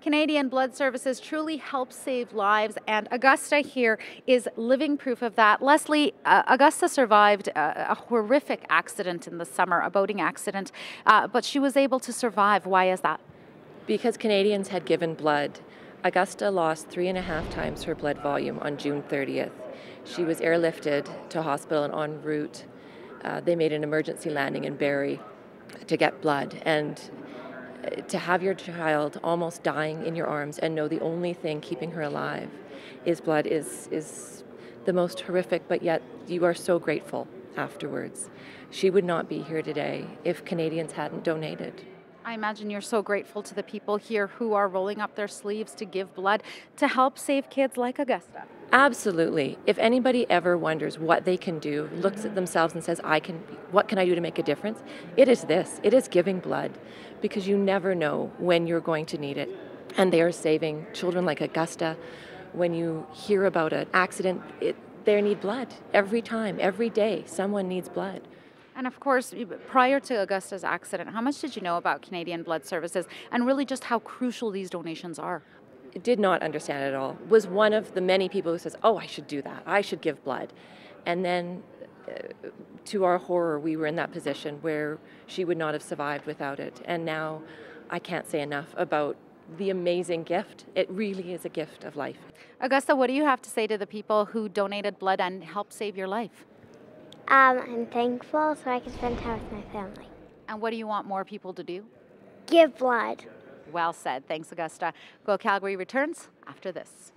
Canadian Blood Services truly helps save lives, and Augusta here is living proof of that. Leslie, uh, Augusta survived a, a, horrific accident in the summer, a boating accident, uh, but she was able to survive. Why is that? Because Canadians had given blood. Augusta lost three and a half times her blood volume on June 30th. She was airlifted to hospital and en route. Uh, they made an emergency landing in Barrie to get blood. And uh, to have your child almost dying in your arms and know the only thing keeping her alive is blood is, is the most horrific, but yet you are so grateful afterwards. She would not be here today if Canadians hadn't donated. I imagine you're so grateful to the people here who are rolling up their sleeves to give blood to help save kids like Augusta. Absolutely. If anybody ever wonders what they can do, looks at themselves and says, I can what can I do to make a difference? It is this. It is giving blood because you never know when you're going to need it. And they are saving children like Augusta. When you hear about an accident, it, they need blood every time, every day. Someone needs blood. And of course, prior to Augusta's accident, how much did you know about Canadian Blood Services and really just how crucial these donations are? Did not understand it at all. Was one of the many people who says, "Oh, I should do that. I should give blood," and then. Uh, to our horror, we were in that position where she would not have survived without it. And now I can't say enough about the amazing gift. It really is a gift of life. Augusta, what do you have to say to the people who donated blood and helped save your life? Um, I'm thankful so I can spend time with my family. And what do you want more people to do? Give blood. Well said. Thanks, Augusta. Go Calgary returns after this.